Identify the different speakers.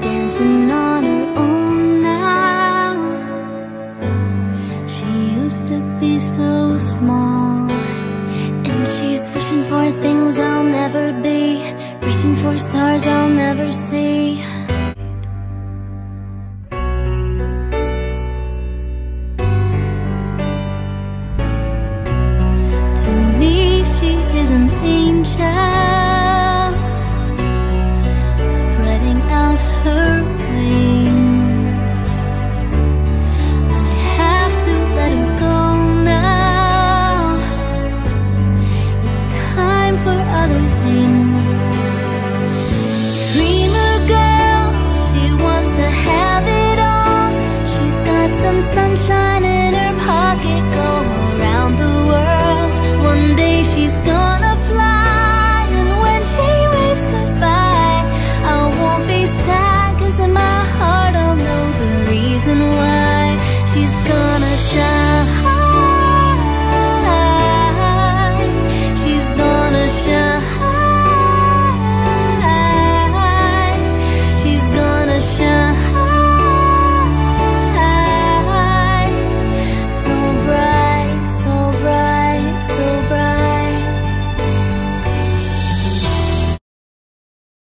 Speaker 1: dancing on her own now. She used to be so small And she's wishing for things I'll never be Reaching for stars I'll never see. She's gone.